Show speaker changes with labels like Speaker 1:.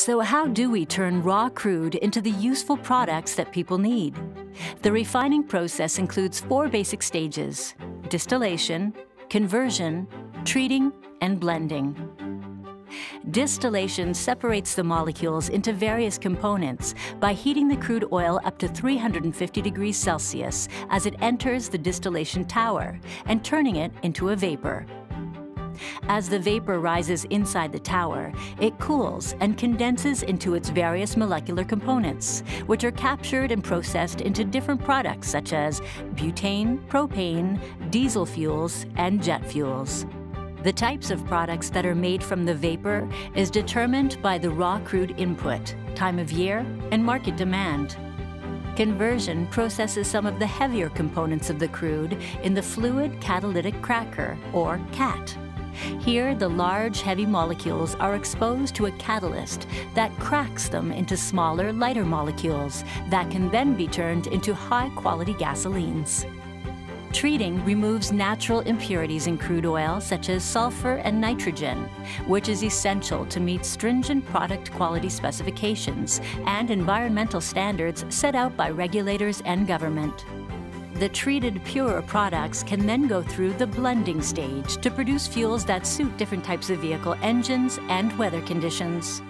Speaker 1: So, how do we turn raw crude into the useful products that people need? The refining process includes four basic stages distillation, conversion, treating, and blending. Distillation separates the molecules into various components by heating the crude oil up to 350 degrees Celsius as it enters the distillation tower and turning it into a vapor. As the vapor rises inside the tower, it cools and condenses into its various molecular components, which are captured and processed into different products such as butane, propane, diesel fuels, and jet fuels. The types of products that are made from the vapor is determined by the raw crude input, time of year, and market demand. Conversion processes some of the heavier components of the crude in the fluid catalytic cracker, or CAT. Here, the large, heavy molecules are exposed to a catalyst that cracks them into smaller, lighter molecules that can then be turned into high quality gasolines. Treating removes natural impurities in crude oil, such as sulfur and nitrogen, which is essential to meet stringent product quality specifications and environmental standards set out by regulators and government. The treated pure products can then go through the blending stage to produce fuels that suit different types of vehicle engines and weather conditions.